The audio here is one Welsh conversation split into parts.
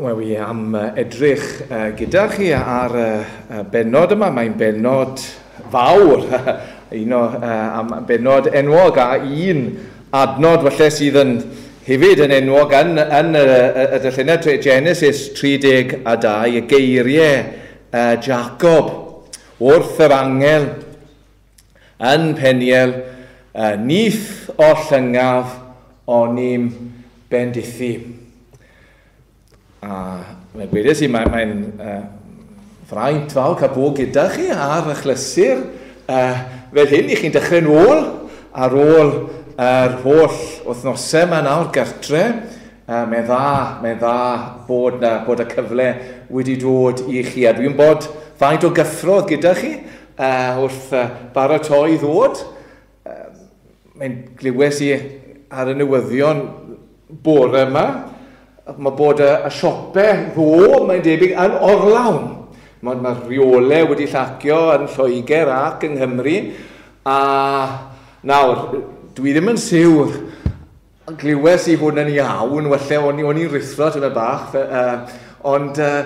Wel, wi am edrych uh, gyda chi ar y uh, benod yma. Mae'n benod fawr, un o uh, am benod enwog a un adnod falle sydd yn hefyd yn enwog yn, yn y, y, y dylunau Genesis 30 a 2, y geiriau uh, Jacob wrth yr angel yn peniel, uh, nith o llyngaf o'n i'n bendithi. A Mae'n bwydus i, mae'n mae uh, fraint fawr cael bod gyda chi ar y chlysur. Uh, fel hyn, i chi'n dechrau'n ôl ar ôl yr uh, holl wythnosau yma nawr gartre. Uh, mae'n dda, mae'n dda bod, na, bod y cyfle wedi dod i chi. A dwi'n bod faint o gyffrodd gyda chi uh, wrth uh, baratoi ddod. Uh, mae'n glywes i ar y newyddion bore yma mae bod y, y siopau ddo, mae'n debyg, yn orlawn. Mae'r mae rheolau wedi llacio yn Lloegr ac yng Nghymru. A nawr, dwi ddim yn siwr glywes i hwn yn iawn, wella o'n i'n rithro yn y bach, uh, ond uh,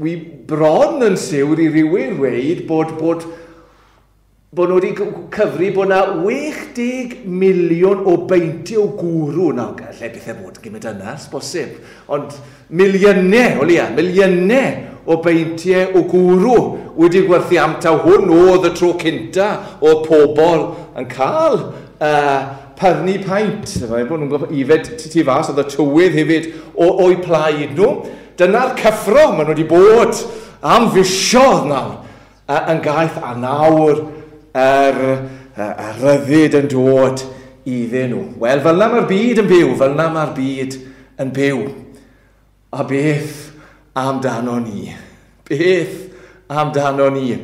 wi bron yn siwr i rywun weid bod, bod bod nhw wedi cyfru bod yna 60 miliwn o beinti o gwrw na gallai bethau bod gymryd yna, bosib. Ond miliynau, o lia, miliynau o beintiau o gwrw wedi gwerthu am ta hwn oedd y tro cynta o pobl yn cael uh, pyrnu paint. Bod nhw'n ifed ti fas, oedd y tywydd hefyd o'i plaid nhw. Dyna'r cyffro maen nhw wedi bod am fisio nawr uh, yn gaeth a nawr a'r, a'r ryddid yn dod iddyn nhw. Wel, fel na mae'r byd yn byw, fel na mae'r byd yn byw. A beth amdano ni? Beth amdano ni?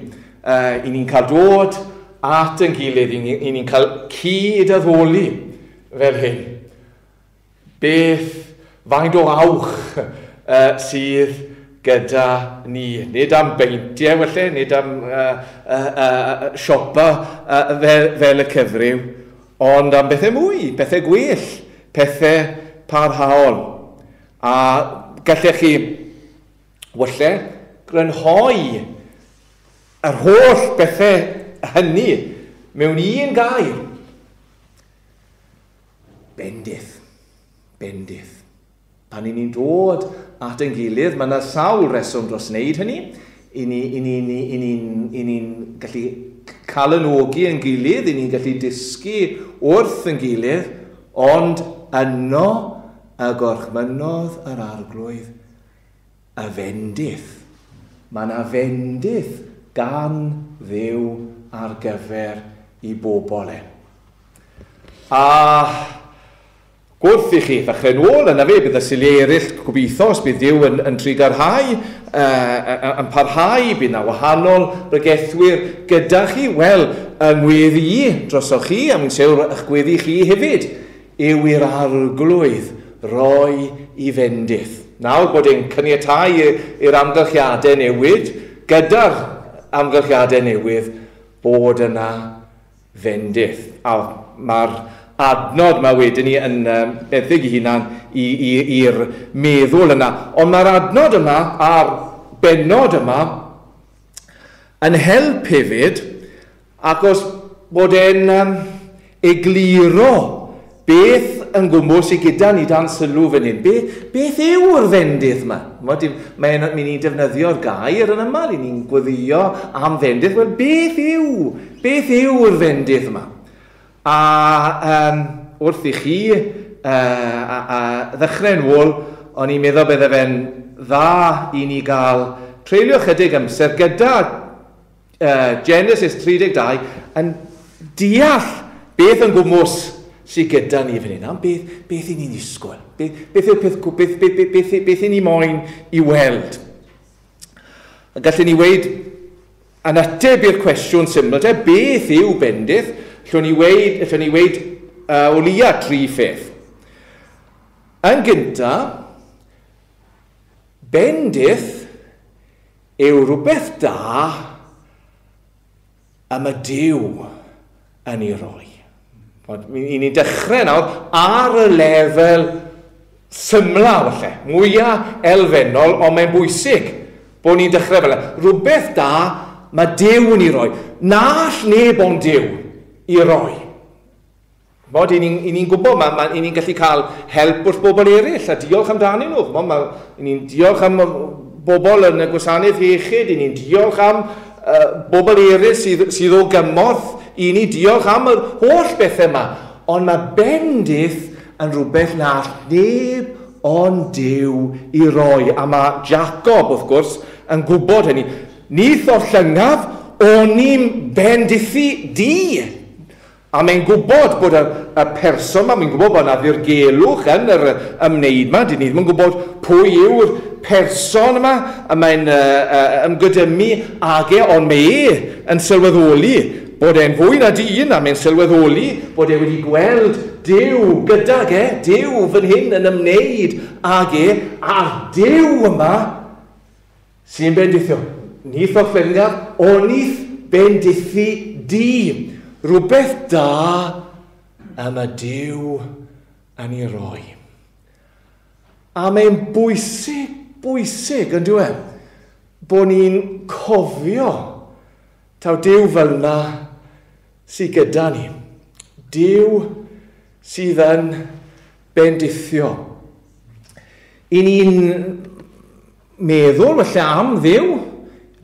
Uh, I ni'n cael dod at yn gilydd, i ni'n cael cyd addoli fel hyn. Beth, faint o awch uh, sydd gyda ni. Nid am beintiau felly, nid am uh, uh, uh, siopa uh, fel, fel y cyfryw, ond am bethau mwy, bethau gwell, pethau parhaol. A gallech chi welle grynhoi yr holl bethau hynny mewn un gair. Bendith, bendith. Pan i ni'n dod at ein gilydd. Mae yna sawl reswm dros wneud hynny. I ni'n ni, ni, ni, ni, ni gallu calanogi yn gilydd, i ni'n gallu dysgu wrth yn gilydd, ond yno y gorchmynodd yr arglwydd y fendydd. Mae yna fendydd gan ddew ar gyfer i bobl e. A Gwrth i chi ddechrau ôl yna fe, bydd y siliau eraill gobeithio os bydd Dyw yn, yn trigarhau, uh, yn parhau, bydd na wahanol bregethwyr gyda chi. Wel, yng ngweddi i drosoch chi, a mwyn sewr eich gweddi chi hefyd, yw i'r arglwydd roi i fendith. Nawr bod e'n cyniatau i'r amgylchiadau newid, gyda'r amgylchiadau newydd, bod yna fendith. A mae'r adnod mae wedyn ni yn um, beddig i hunan i'r meddwl yna. Ond mae'r adnod yma a'r benod yma yn help hefyd acos bod e'n um, egluro beth yn gwmwys i gyda ni dan sylw fan hyn. Be, beth yw'r fendydd yma? Mae'n mynd i defnyddio'r gair yn yma, ni'n gweddio am fendydd. Wel, beth yw? Beth yw'r fendydd yma? A um, wrth i chi uh, a, a ddechrau'n ôl, o'n i'n meddwl bydde fe'n dda i ni gael treulio chydig amser gyda uh, Genesis 32 yn deall beth yn gwmwys sydd gyda ni fan hyn. Am beth, beth i ni'n isgwyl? Beth, beth yw'r peth, beth, beth, beth, beth, beth i ni moyn i weld? A gallwn ni weid yn ateb i'r cwestiwn syml, te, beth yw bendith? Allwn ni weid, allwn ni weid uh, o lia tri pheth. Yn gynta, bendith yw rhywbeth da am y diw yn ei roi. I ni dechrau nawr ar y lefel symla falle, mwyaf elfennol, ond mae'n bwysig bod ni'n dechrau fel yna. Rhywbeth da mae Dyw yn ei roi. Nall neb ond Dyw i roi. Bod, i ni'n ni gwybod, mae, ma, ni'n gallu cael help wrth bobl eraill, a diolch amdanyn nhw. Bod, ma, ni'n diolch am bobl yn y gwasanaeth iechyd, i ni'n diolch am uh, bobl eraill sydd, sydd o gymorth, i ni diolch am yr holl bethau yma. Ond mae bendith yn rhywbeth na neb ond Dyw i roi. A mae Jacob, wrth gwrs, yn gwybod hynny. Nith o'r llyngaf, o'n i'n bendithu di. A mae'n gwybod bod y, y person yma, mae'n gwybod bod yna ddirgelwch yn yr ymwneud yma, dyn ni ddim yn gwybod pwy yw'r person yma, a mae'n uh, uh, ymgydymu ag e, ond mae e yn sylweddoli bod e'n fwy na dyn, a mae'n sylweddoli bod e wedi gweld Dyw gydag e, Dyw fan hyn yn ymwneud ag e, a Dyw yma sy'n bendithio. Nith o ffengaf, o nith bendithu di rhywbeth da am y Dyw yn ei roi. A mae'n bwysig, bwysig, yn dweud, bod ni'n cofio taw Dyw fel yna sydd gyda ni. Dyw sydd yn bendithio. I ni'n meddwl falle am ddiw,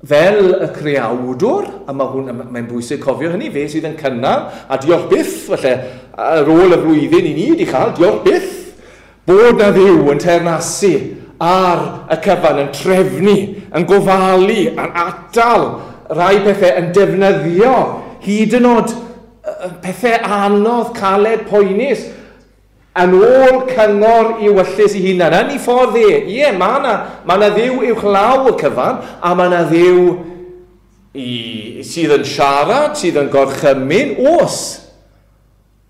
fel y creawdwr, a mae hwn, mae'n bwysig cofio hynny, fe sydd yn cynnal, a diolch byth, falle, ar ôl y flwyddyn i ni wedi cael, diolch byth, bod na ddiw yn ternasu ar y cyfan, yn trefnu, yn gofalu, yn atal rai pethau yn defnyddio, hyd yn oed pethau anodd, caled, poenus, yn ôl cyngor i wyllus i hunan. Yn ei ffordd e, ie, mae yna ma ddiw i'w chlaw y cyfan, a mae yna ddiw i, sydd yn siarad, sydd yn gorchymyn, os.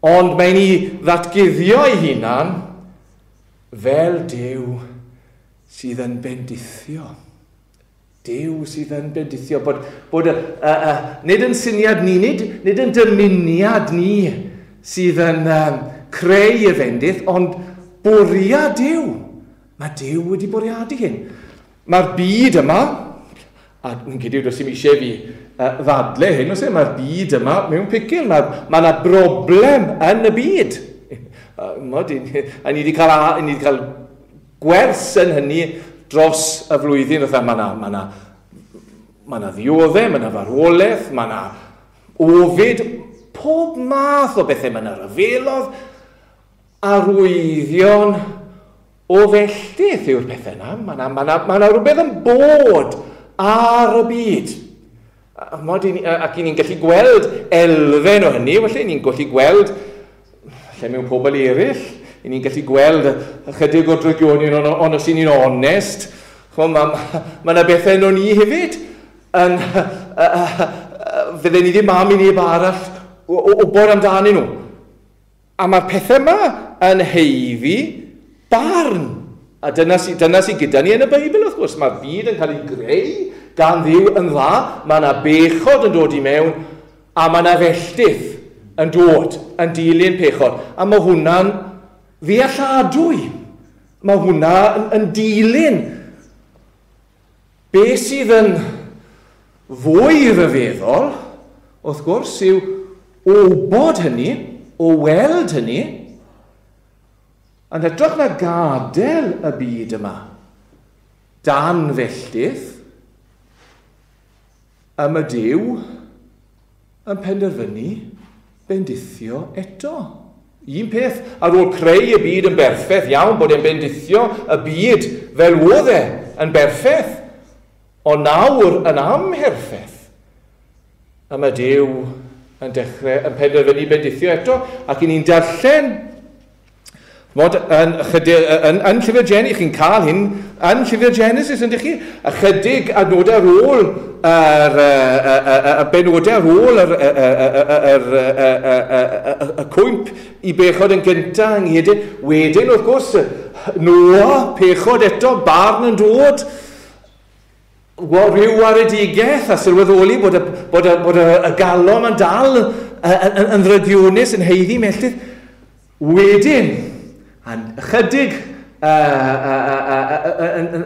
Ond mae'n ei ddatguddio ei hunan fel diw sydd yn bendithio. Dyw sydd yn bendithio. Bod, bod uh, uh, nid yn syniad ni, nid, nid yn dymuniad ni sydd yn... Um, creu y fendith, ond bwriad Dyw. Mae Dyw wedi bwriadu hyn. Mae'r byd yma, a yn gyda'i does i'n eisiau fi uh, ddadle hyn, os e, mae'r byd yma mewn picil, mae yna ma broblem yn y byd. Uh, mod, a ni wedi cael, a, ni wedi cael gwers yn hynny dros y flwyddyn, oedd mae yna ma ma na ddioddau, mae yna farwolaeth, mae yna ofid, pob math o bethau, mae yna ryfelodd, arwyddion o felltydd yw'r pethau yna. Mae yna ma ma ma rhywbeth yn bod ar y byd. Mod i, ac i ni'n gallu gweld elfen o hynny, felly ni'n gallu gweld lle mewn pobl eraill, i ni'n gallu gweld ychydig o drygionion, ond on, os i ni'n onest, mae yna ma, ma bethau yn ni hefyd, yn, fydden ni ddim am i neb arall o, o, o bod amdanyn nhw. A mae'r pethau yma yn heiddi barn. A dyna sy'n dyna sy gyda ni yn y Beibl, wrth gwrs. Mae'r byd yn cael ei greu gan ddiw yn dda. Mae yna bechod yn dod i mewn a mae yna felltydd yn dod yn dilyn pechod. A mae hwnna'n ddealladwy. Mae hwnna yn, yn dilyn be sydd yn fwy rhyfeddol, wrth gwrs, yw obod hynny o weld hynny, yn hytrach na gadael y byd yma, dan felltydd, am y Dyw yn penderfynu bendithio eto. Un peth, ar ôl creu y byd yn berffaith iawn, bod e'n bendithio y byd fel oedd e yn berffaith, o nawr yn amherffaith, am y Dyw yn dechrau yn penderfynu bendithio eto ac i ni'n darllen Mod yn, ychydig, yn, yn llyfr Genesis, chi'n cael hyn yn llyfr Genesis, ydych chi? Ychydig adnodau ar ôl yr benodau ar ôl y cwymp i bechod yn gyntaf ynghyd. Wedyn, wrth gwrs, Noa, pechod eto, barn yn dod, rhyw aredigaeth a sylweddoli bod y, bod y, bod y, y galon yn dal yn, yn ddrydionus yn heiddi mellyd. Wedyn, a'n ychydig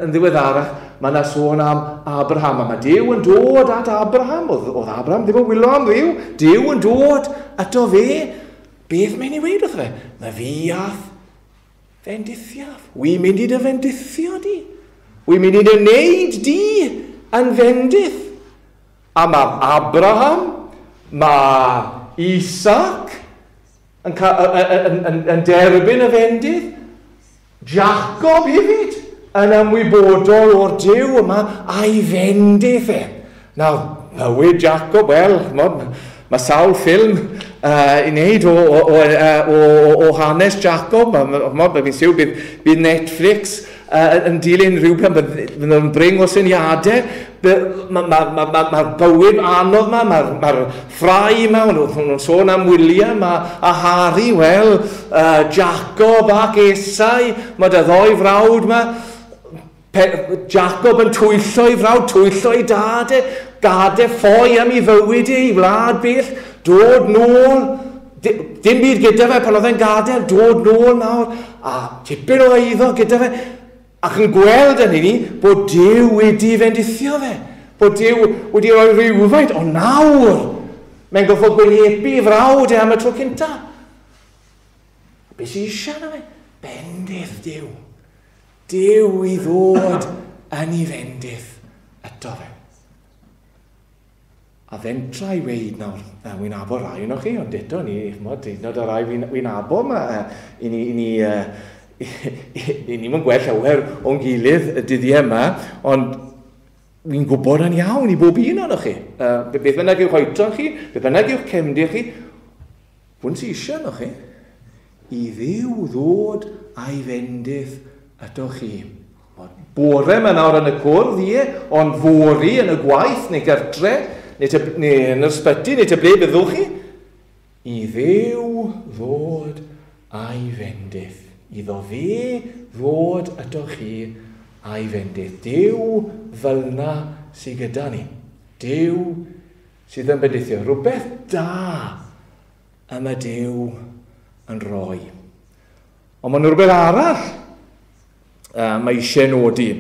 yn ddiweddarach, mae yna sôn am Abraham. A mae Dyw yn dod at Abraham. Oedd Abraham ddim yn wylo am ddiw. Dyw yn dod ato fe. Beth mae'n ei wneud wrth fe? Mae fi ath fendithiaf. Wi mynd i dy fendithio di. Wi'n mynd i wneud di yn fendith. A mae Abraham, mae Isaac yn, yn, yn, yn derbyn y fendith. Jacob hefyd yn ymwybodol o'r diw yma a'i fendith e. Nawr, mywyd Jacob, wel, mae ma sawl ffilm uh, i wneud o, o, o, o, o hanes Jacob. Mae ma, ma, ma, ma, Netflix uh, yn dilyn rhywbeth, pan bydd yn bring o syniadau, mae'r ma, ma, ma, ma, bywyd anodd yma, mae'r ma ffrau ma, nhw'n sôn am William a, a Harry, wel, uh, Jacob ac Esau, mae dy ddoi frawd yma, Jacob yn twyllo i frawd, twyllo i dad e, gade ffoi am ei fywyd e, i wlad bell, dod nôl, dim byd gyda fe pan oedd e'n gadael, dod nôl nawr, a tipyn o eiddo gyda fe, Ac yn gweld yn ni bod Dyw wedi fendithio fe. Bod Dyw wedi rhoi rhywfaint o nawr. Mae'n goffod gweliebu frawd e am y tro cynta. Be sy'n eisiau na fe? Bendith Dyw. Dyw i ddod yn ei fendith eto fe. A fentra i weid nawr, a wy'n abo rai yno chi, ond eto ni, chmod, un o'r rai wy'n abo yma, i ni, i ni uh, ni'n ni'n gwell awer o'n gilydd y dyddiau yma, ond ni'n gwybod yn iawn i bob un o'n chi. Uh, beth bynnag yw'ch oedran chi, beth bynnag yw'ch cefndir chi, hwn sy'n eisiau yno chi, i ddiw ddod a'i fendydd ydoch chi. Bore yma nawr yn y cwrdd i, ond fori yn y gwaith neu gartre, neu, te, neu yn yr sbyty, neu te ble byddwch chi, i ddiw ddod a'i fendydd iddo fe fod ydoch chi a'i fendith. Dyw fel yna sydd gyda ni. Dyw sydd yn bendithio. Rhywbeth da am y mae Dyw yn rhoi. Ond mae'n rhywbeth arall uh, mae eisiau nodi,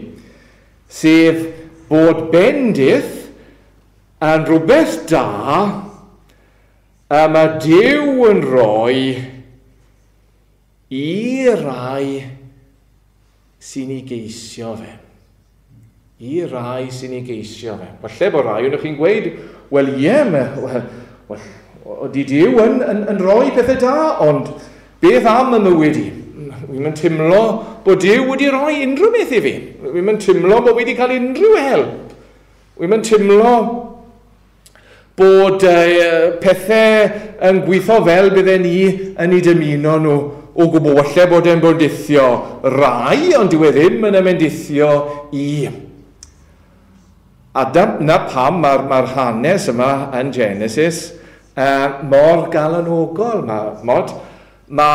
sef bod bendith yn rhywbeth da a mae Dyw yn rhoi i rai sy'n ei geisio fe. I rai sy'n ei geisio fe. Falle bod rai o'n chi'n gweud, wel ie, yeah, well, di Dyw yn, yn, yn rhoi pethau da, ond beth am y mywyd i? Fi'n mynd timlo bod Dyw wedi rhoi unrhyw beth i fi. Fi'n mynd timlo bod wedi cael unrhyw help. Fi'n mynd timlo bod uh, pethau yn gweithio fel bydden ni yn ei dymuno nhw o gwbl wallai bod e'n bendithio rai, ond dyw e ddim yn ymendithio i. A dyna pam mae'r ma, hanes yma yn Genesis uh, mor galanogol. Mae, mod, ma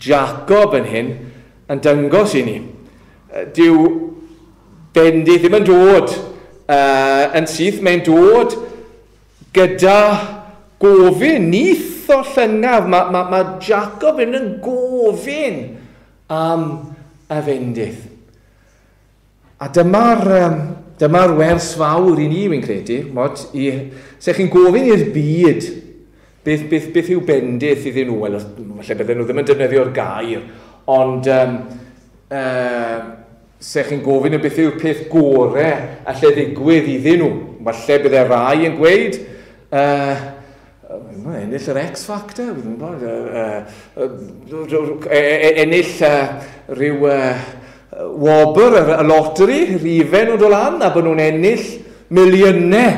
Jacob yn hyn yn dyngos i ni. E, dyw bendith ddim yn dod uh, yn syth, mae'n dod gyda gofyn nith eitho llygaf. Mae, mae, mae Jacob yn yn gofyn am y fendydd. A dyma'r um, dyma wers fawr i ni, wy'n credu. Mod, i, se chi'n gofyn i'r byd beth, beth, beth yw bendydd iddyn nhw. Wel, falle bydden nhw ddim yn defnyddio'r gair, ond um, uh, se chi'n gofyn y beth yw'r peth gorau lle ddigwydd iddyn nhw. Falle bydde rai yn gweud, uh, ennill yr X Factor, dwi'n gwybod, e-, ennill rhyw wobr, y lottery, rifen o dolan, a bod nhw'n ennill miliynau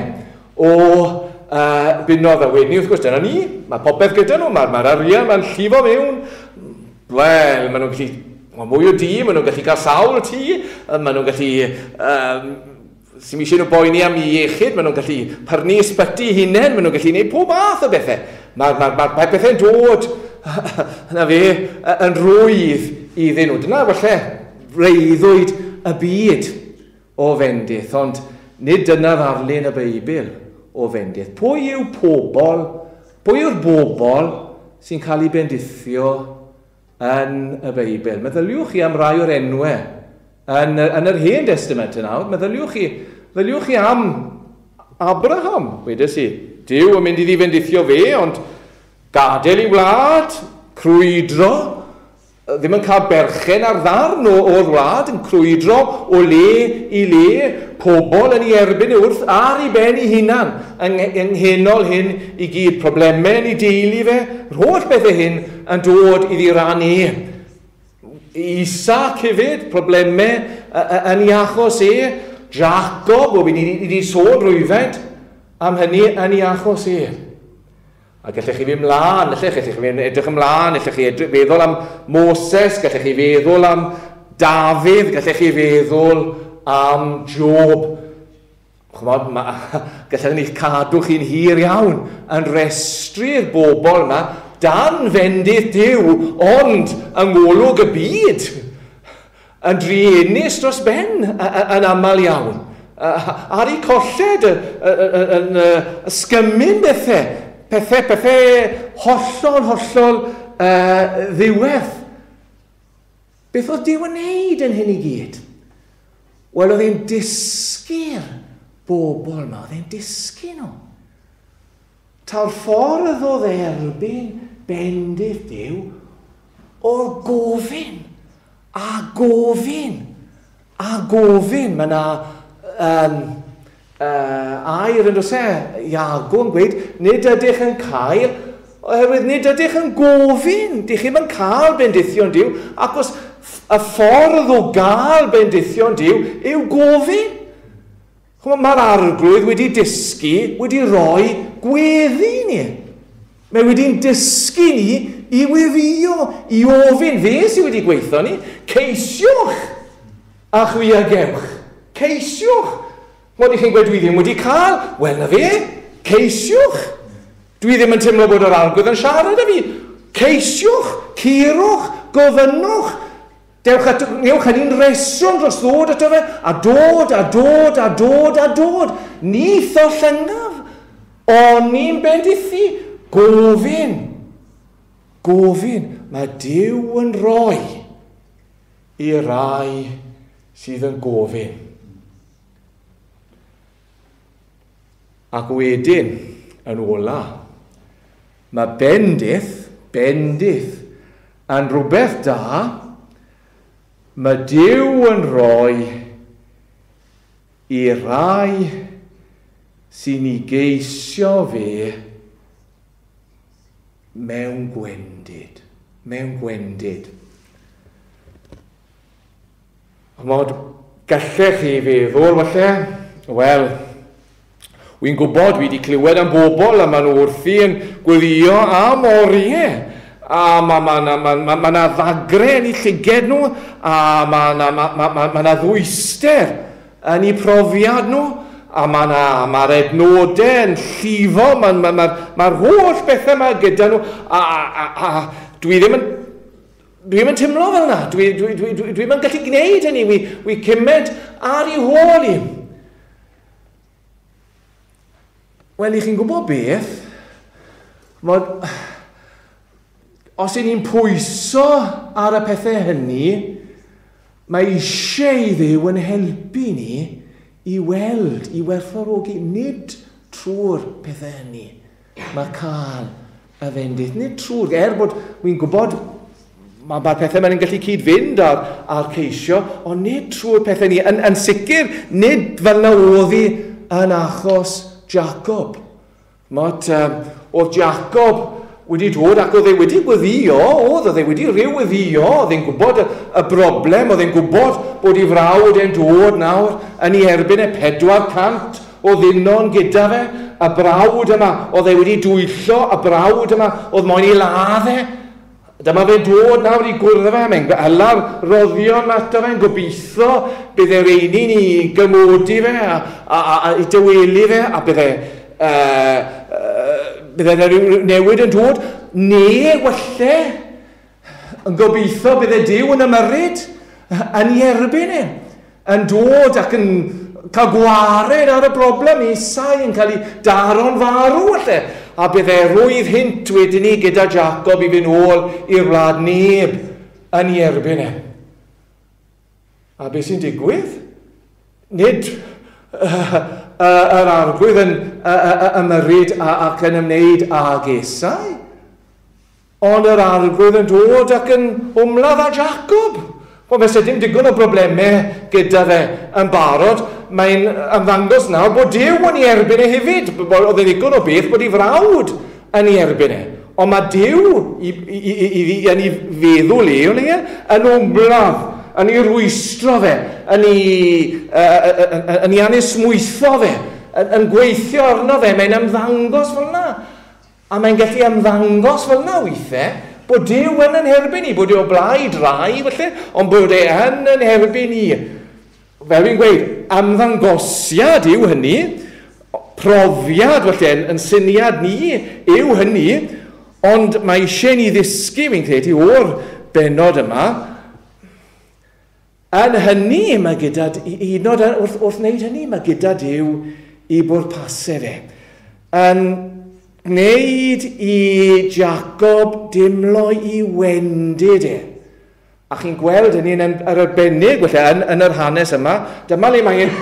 o uh, bunodd a wedyn, wrth gwrs, dyna ni, mae popeth gyda nhw, mae'r ma arian, mae'n llifo mewn, wel, maen nhw'n gallu, mae mwy o dîm, maen nhw'n gallu cael sawl o tŷ, maen nhw'n gallu um, Sy'n eisiau nhw boeni am iechyd, maen nhw'n gallu parnu ysbyty hunain, maen nhw'n gallu gwneud pob math o bethau. Mae ma, ma, ma bethau'n dod, na fe, yn rwydd iddyn nhw. Dyna falle reiddwyd y byd o fendith, ond nid dyna ddarlun y Beibl o fendith. Pwy yw pobl, pwy yw'r bobl sy'n cael ei bendithio yn y Beibl? Meddyliwch chi am rai o'r enwau yn, yn yr hen testament yna, meddyliwch chi, meddyliwch chi am Abraham, wedys i. Dyw yn mynd i ddifendithio fe, ond gadael i wlad, crwydro, ddim yn cael berchen ar ddarn o, o'r wlad, yn crwydro o le i le, pobl yn ei erbyn wrth ar ei ben ei hunan, yng, ynghenol hyn i gyd, problemau yn ei deulu fe, holl bethau hyn yn dod i ran e. Isaac hefyd, problemau yn ei achos e, Jacob, o fi wedi sôn rwyfed am hynny yn ei achos e. A gallech chi fi mlaen, allech, gallech chi fi edrych ymlaen, allech chi feddwl am Moses, gallech chi feddwl am Dafydd, gallech chi feddwl am Job. Chymod, ma, gallech ni cadw chi'n hir iawn yn restru'r bobl yma dan fendydd Dyw, ond yng ngolwg y byd, yn drienus dros ben yn aml iawn. Ar ei colled yn ysgymyn bethau, pethau, pethau hollol, hollol uh, ddiwedd. Beth oedd Dyw yn neud yn hyn i gyd? Wel, oedd e'n disgu'r bobl yma, oedd e'n disgu nhw. Ta'r ffordd oedd erbyn bendith Dyw o'r gofyn a gofyn a gofyn. Mae yna um, uh, air yn dweud, Iago yn gweud, nid ydych yn cael, oherwydd nid ydych yn gofyn. Dych chi'n yn cael bendithion Dyw, ac os y ffordd o gael bendithion Dyw yw gofyn. Mae'r arglwydd wedi dysgu, wedi rhoi gweddi ni. Mae wedi'n dysgu ni i wirio, i ofyn fe sydd wedi gweithio ni, ceisiwch a chwiagewch. Ceisiwch. Mod i chi'n gweud dwi ddim wedi cael, wel na fe, ceisiwch. Dwi ddim yn teimlo bod yr algwydd yn siarad â fi. Ceisiwch, curwch, gofynnwch. Dewch at, newch hynny'n reswm dros ddod ato fe, a dod, a dod, a dod, a dod. Ni tho llyngaf. O'n i'n bendithi. Gofyn. Gofyn. Mae Dyw yn rhoi i rai sydd yn gofyn. Ac wedyn, yn ola, mae bendith, bendith, yn rhywbeth da, mae Dyw yn rhoi i rai sy'n ei geisio fe mewn gwendid. Mewn gwendid. Mod, gallech chi feddwl, falle, wel, wy'n gwybod, wi wedi clywed am bobl a maen nhw wrthi yn gwylio am oriau. A mae ma, ma, ma, ma, ma na ddagre yn eu llyged nhw, a mae ma, ma, ma, ma, ma na ddwyster yn eu profiad nhw, a mae na, mae'r ednodau yn llifo, mae'r ma, ma, ma, ma holl bethau yma gyda nhw, a, a, a, a dwi ddim yn dwi ddim yn teimlo fel yna, dwi, dwi, dwi, dwi, dwi ddim yn gallu gwneud hynny, wi, wi cymed ar ei hôl i. Wel, i chi'n gwybod beth, mod, os ydyn ni'n pwyso ar y pethau hynny, mae eisiau i ddew yn helpu ni i weld, i werthorogi, nid trwy'r pethau hynny. Mae cael y fendith. nid trwy'r, er bod wy'n gwybod mae ma pethau mae'n gallu cyd fynd ar, ar ceisio, ond nid trwy'r pethau ni, yn, yn sicr, nid fel na oedd hi yn achos Jacob. Mot, um, oedd Jacob wedi dod ac oedd e wedi gweddio, oedd, oedd e wedi rhyw weddio, oedd e'n gwybod y broblem, oedd e'n gwybod bod ei frawd e'n dod nawr yn ei erbyn y 400 o ddunon gyda fe, y brawd yma, oedd e wedi dwyllo, y brawd yma, oedd moyn ei ladd. Dyma fe'n dod nawr i gwrdd fe, mae'n hylar roddion ato fe'n gobeithio bydd e'r reini'n i gymodi fe a, a, a, a i dywelu fe a bydd e uh, bydde yna e rhyw newid yn dod, ne welle yn gobeithio bydde Dyw yn ymyrryd yn ei erbyn e, yn dod ac yn cael gwared ar y broblem isau yn cael ei daro'n farw falle. A bydde rwydd hint wedyn ni gyda Jacob i fynd ôl i'r wlad neb yn ei erbyn e. A beth sy'n digwydd? Nid uh, yr arglwydd yn uh, ymyryd ac yn ymwneud ag esau. Ond yr arglwydd yn dod ac yn wmladd â Jacob. Wel, fe sydd digon o broblemau gyda fe yn barod. Mae'n ymddangos nawr bod Dyw yn ei erbyn e hefyd. Oedd e ddigon o beth bod ei frawd yn ei erbyn e. Ond mae Dyw yn ei feddwl e, yn wmladd yn ei rwystro fe, yn ei, uh, yn ei anusmwytho fe, yn, yn gweithio arno fe, mae'n ymddangos fel yna. A mae'n gallu ymddangos fel yna weithiau, bod Dyw yn yn herbyn ni, bod Dyw o blaid rai, felly, ond bod e yn yn herbyn ni. Fel fi'n gweud, ymddangosiad yw hynny, profiad felly, yn, yn syniad ni yw hynny, ond mae eisiau ni ddysgu, fi'n credu, o'r benod yma, Yn hynny mae gyda, hyd yn oed wrth, wrth wneud hynny, mae gyda Dyw i bwrpasau fe. Yn gwneud i Jacob dimlo i wendid e. A chi'n gweld yn un ar arbennig felly, yn, yn yr hanes yma, dyma le mae'n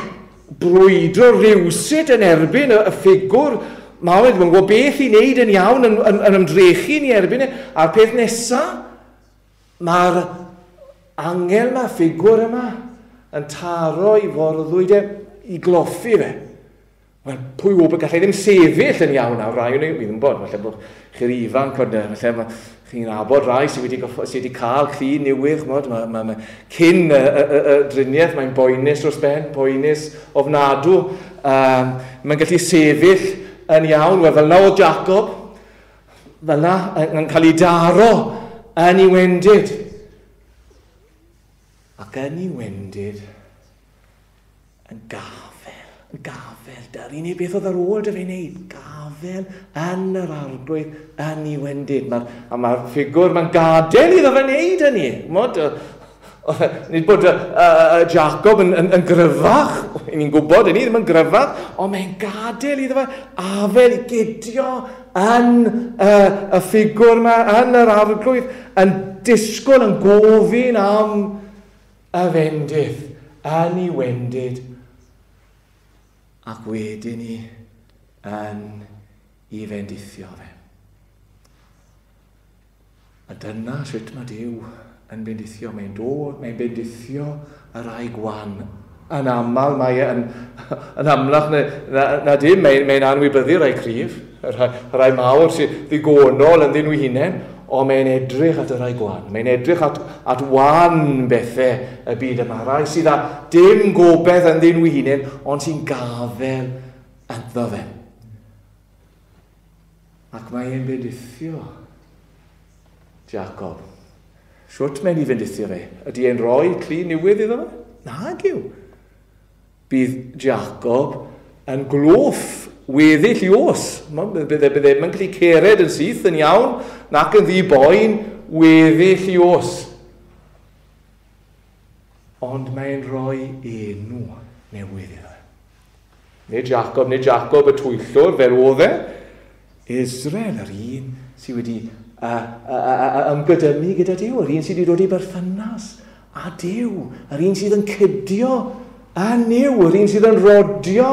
brwydro rywsut yn erbyn y, y ffigwr mawr, dwi'n gwybod beth i wneud yn iawn yn, yn, yn ymdrechu ni erbyn e. A'r peth nesaf, mae'r angel yma, ffigwr yma yn taro i forddwyd e, i gloffi fe. Wel, pwy wybod gallai ddim sefyll yn iawn nawr, rai o'n i ddim yn bod. Falle bod chi'r ifanc ond, falle chi'n abod rai sydd wedi, sy wedi cael cli newydd. Mod, ma, ma, ma, cyn y, y, y, y driniaeth, mae'n boenus dros ben, boenus ofnadw. Um, mae'n gallu sefyll yn iawn, wel, fel na o Jacob, fel na, yn cael ei daro yn ei wendid ac yn ei wendid yn gafel, yn gafel. Dy'r unig beth oedd ar ôl dy fe'n neud, gafel yn yr arglwydd, yn ei wendid. Ma, a mae'r ffigwr mae'n gadael iddo fe'n neud hynny. Mod, nid bod uh, uh, Jacob yn, yn, yn gryfach, ni'n gwybod, ni ddim yn gryfach, ond mae'n gadael iddo fe afel i gydio yn uh, y ffigwr yma, yn yr arglwydd, yn disgwyl, yn gofyn am afendith, aniwendid, ac wedyn ni yn i fendithio fe. A dyna sut mae Dyw yn bendithio. Mae'n dod, mae'n bendithio y rai gwan. Yn aml mae e yn, yn amlach na, na, na dim, mae'n mae anwybyddu rai cryf, rai, rai mawr sydd ddigonol yn ddyn nhw hunain, ond mae'n edrych at yr ai gwan. Mae'n edrych at, at wan bethau y byd yma. Rai sydd â dim gobeith yn ddyn wyhynyn, ond sy'n gafel ynddo fe. Ac mae e'n bedithio Jacob. Siwt mae'n i fendithio fe. Ydy e'n rhoi cli newydd iddo fe? Nag yw. Bydd Jacob yn gloff weddill i os. Bydde, bydde, mae'n gallu cered yn syth yn iawn, nac yn ddi boen, weddill i os. Ond mae'n rhoi enw newydd iddo. Neu Jacob, neu Jacob y twyllwr, fel oedd e. Israel yr un sydd wedi ymgydymu gyda Dyw, yr un sydd wedi dod i berthynas a Dyw, yr un sydd yn cydio a niw, yr un sydd yn rodio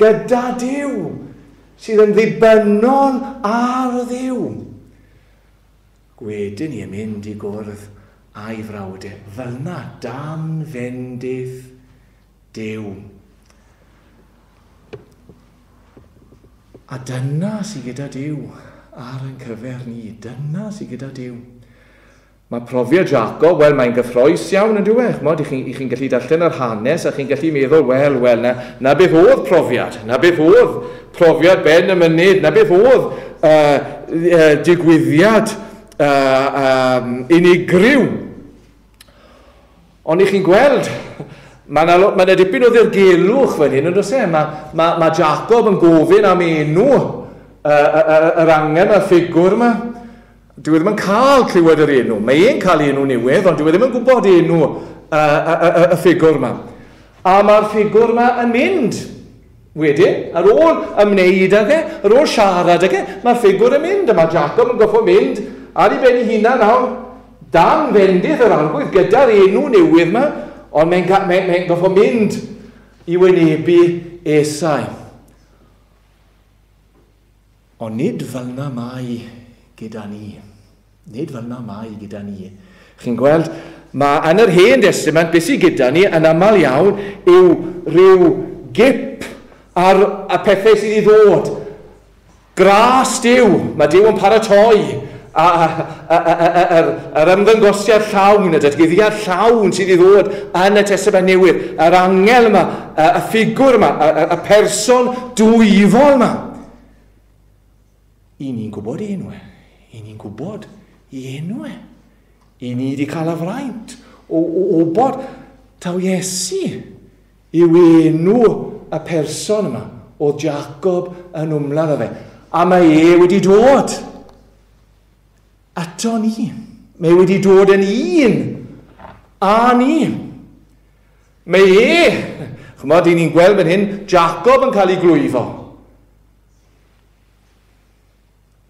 gyda Dyw, sydd yn ddibynnol ar Ddyw. Gwedyn ni yn mynd i gwrdd a'i frawdau fel na dan fendydd Dyw. A dyna sydd gyda Dyw ar yn cyfer ni, dyna sydd gyda Dyw. Mae profiad Jacob, wel, mae'n gyffroes iawn yn diwedd. E? Mod, i chi'n chi, gallu darllen yr hanes a chi'n gallu meddwl, wel, wel, na, na beth oedd profiad, na beth oedd profiad ben y mynydd, na beth oedd uh, uh, digwyddiad uh, um, unigryw. Ond i chi'n gweld, mae yna ma dipyn o ddirgelwch fan hyn, yn dros e? Mae ma, ma Jacob yn gofyn am enw yr uh, uh, uh, angen a ffigwr yma. Dwi e ddim yn cael clywed yr enw. Mae e'n cael ei enw newydd, ond dwi e ddim yn gwybod enw y, y, y, y ffigwr yma. A mae'r ffigwr yma yn mynd Wedyn, ar ôl ymwneud ag e, ar ôl siarad ag e, mae'r ffigwr yn mynd, a mae Jacob yn goffo mynd ar ei ben ei hunan nawr, dan fendydd yr argwydd gyda'r enw newydd yma, ond mae'n mae, mae goffo mynd i wynebu esau. Ond nid fel na mae gyda ni. Nid fyna mae gyda ni. Chi'n gweld, mae yn yr hen testament, beth sydd gyda ni yn aml iawn yw rhyw gip ar y pethau sydd i ddod. Gras diw, mae diw yn paratoi yr ymddangosiad llawn, y datgyddiad llawn sydd i ddod yn y testament newydd, yr angel yma, y ffigwr yma, y person dwyfol yma. I ni'n gwybod enwau i ni'n gwybod i enw e. 'Y ni wedi cael y fraint o, o, o bod taw Iesu yw enw y person yma o Jacob yn ymladd o fe. A mae e wedi dod ato ni. Mae wedi dod yn un a ni. Mae e, chymod, ni'n gweld fan hyn, Jacob yn cael ei glwyfo.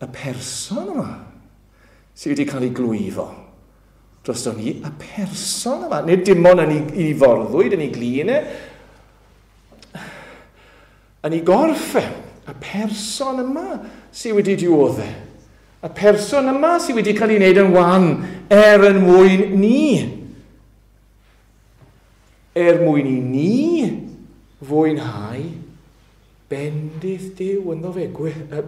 y person yma sydd wedi cael ei glwyfo. Dros o'n i, y person yma, nid dim ond yn ei, ei forddwyd, yn ei glinau, e, yn ei gorffen, y person yma sydd wedi dioddau. Y person yma sydd wedi cael ei wneud yn wan er yn mwyn ni. Er mwyn i ni fwynhau Bendith Dyw yn fe,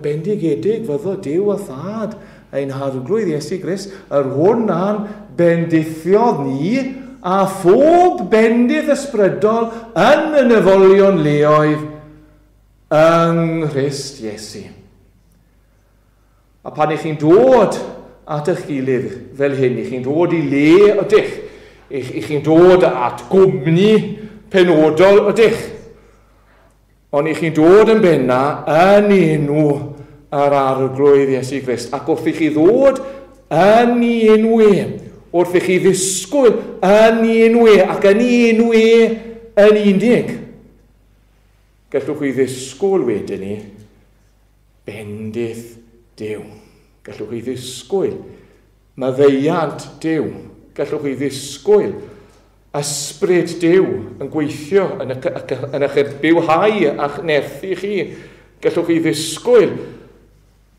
bendigedig fyddo Dyw a thad ein harglwydd Iesu Gris, yr hwn na'n bendithiodd ni a phob bendith ysbrydol yn y nefolion leoedd yng Nghrist Iesu. A pan i chi'n dod at eich gilydd fel hyn, i chi'n dod i le ydych, i, i chi'n dod at gwmni penodol ydych, Ond i chi dod yn benna yn enw yr arglwydd Iesu Grist. Ac wrth i chi ddod yn ei enw e, wrth i chi ddisgwyl yn ei enw e, ac yn ei enw e yn unig, gallwch chi ddisgwyl wedyn ni bendith Dyw. Gallwch chi ddisgwyl maddeiant Dyw. Gallwch chi ddisgwyl ysbryd Dyw yn gweithio yn eich, yn eich bywhau a'ch nerthu chi. Gallwch chi ddisgwyl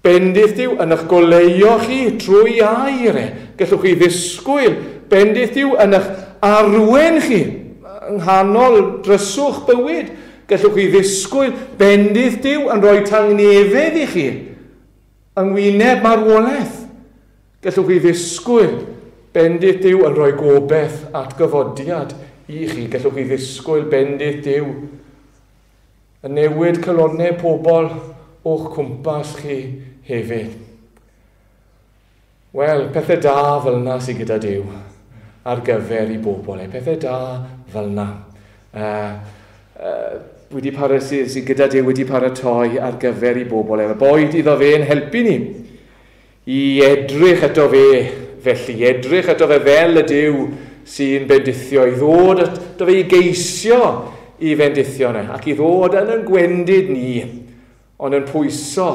bendydd Dyw yn eich goleio chi trwy air. E. Gallwch chi ddisgwyl bendydd Dyw yn eich arwen chi yng nghanol dryswch bywyd. Gallwch chi ddisgwyl bendydd diw yn rhoi tangnefedd i chi yng ngwyneb marwolaeth. Gallwch chi ddisgwyl Bendith Dyw yn rhoi gobeith at gyfodiad i chi. Gallwch chi ddisgwyl bendith Dyw yn newid colonnau pobl o'ch cwmpas chi hefyd. Wel, pethau da fel yna sydd gyda Dyw ar gyfer i bobl. E, pethau da fel yna. Uh, uh, wedi para, sydd sy gyda Dyw wedi paratoi ar gyfer i bobl. E, boed iddo fe yn helpu ni i edrych eto fe Felly edrych ato fe fel y Dyw sy'n bendithio i ddod ato fe i geisio i fendithio yna ac i ddod yn yn gwendid ni ond yn pwyso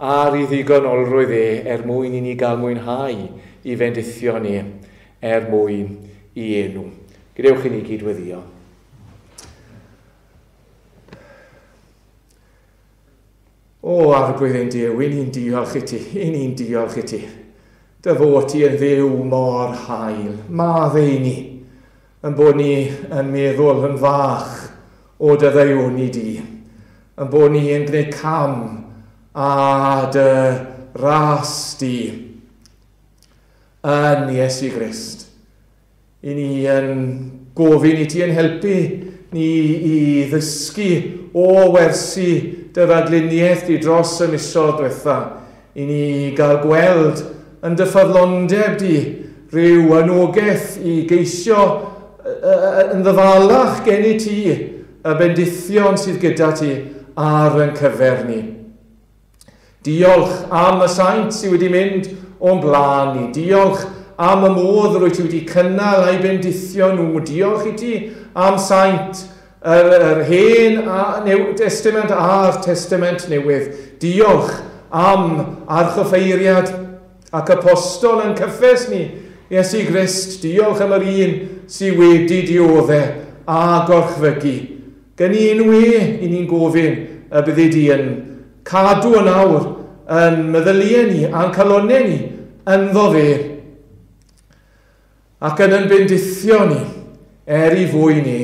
ar ei ddigonolrwydd e er mwyn i ni gael mwynhau i fendithio ni er mwyn i enw. Gadewch i ni gydweddio. O, arglwydd ein gweddi'n diw, i ni'n diolch i ti, i ni'n diolch i ti dy fod ti yn ddew mor hael. Ma ddeu ni, yn bod ni yn meddwl yn fach o dy ddewn ni di, yn bod ni yn gwneud cam a dy ras di yn Iesu Grist. I ni yn gofyn i ti yn helpu ni i ddysgu o wersi dy radliniaeth di dros y misoedd diwetha i ni gael gweld yn dy ffyddlondeb di rhyw anogaeth i geisio yn ddyfalach gen i ti y bendithion sydd gyda ti ar yn cyfer ni. Diolch am y saint sydd wedi mynd o'n blaen ni. Diolch am y modd rwy ti wedi cynnal a'i bendithio nhw. Diolch i ti am saint yr, yr hen a, new, testament a'r testament newydd. Diolch am archoffeiriad ac apostol yn cyffes ni, Iesu Grist, diolch am yr un sydd wedi dioddau a gorchfygu. Gen i unwe i ni'n gofyn y bydde di yn cadw yn awr yn meddyliau ni a'n calonau ni yn ddofe. Ac yn yn bendithio ni er i fwy ni.